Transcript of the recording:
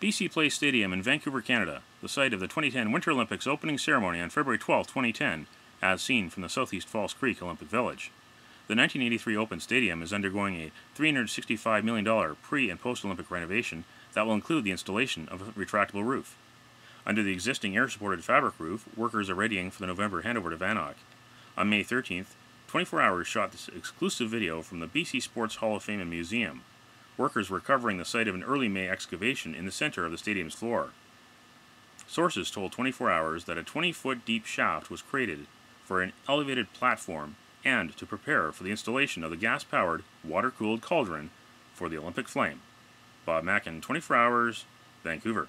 BC Place Stadium in Vancouver, Canada, the site of the 2010 Winter Olympics opening ceremony on February 12, 2010, as seen from the southeast False Creek Olympic Village. The 1983 Open Stadium is undergoing a $365 million pre and post Olympic renovation that will include the installation of a retractable roof. Under the existing air supported fabric roof, workers are readying for the November handover to VANOC. On May 13th, 24 Hours shot this exclusive video from the BC Sports Hall of Fame and Museum. Workers were covering the site of an early May excavation in the center of the stadium's floor. Sources told 24 Hours that a 20 foot deep shaft was created for an elevated platform and to prepare for the installation of the gas powered, water cooled cauldron for the Olympic flame. Bob Mackin, 24 Hours, Vancouver.